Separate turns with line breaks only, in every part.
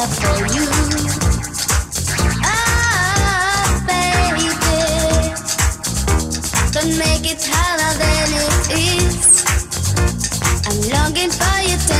Ah, make it harder than it is. I'm longing for you.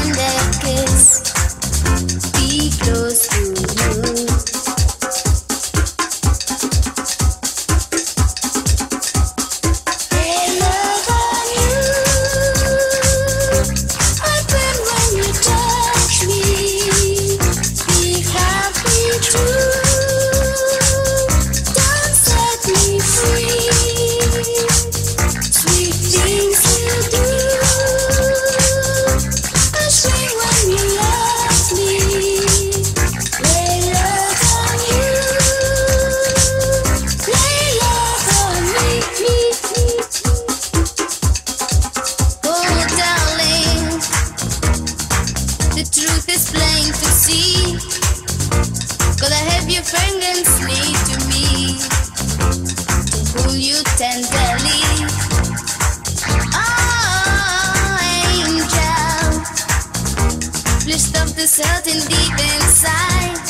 Stop deep inside.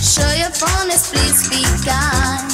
Show your fondness, please be kind.